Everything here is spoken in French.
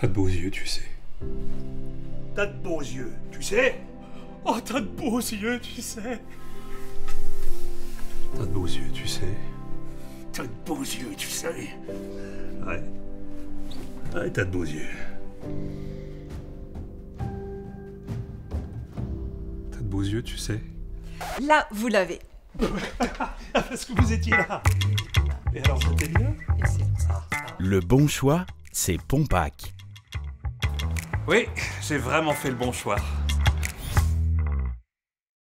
T'as de beaux yeux, tu sais. T'as de beaux yeux, tu sais Oh, t'as de beaux yeux, tu sais. T'as de beaux yeux, tu sais. T'as de beaux yeux, tu sais. Ouais. Ouais, t'as de beaux yeux. T'as de beaux yeux, tu sais. Là, vous l'avez. Parce que vous étiez là. Et alors, c'était bien Le bon choix, c'est Pompac. Oui, j'ai vraiment fait le bon choix.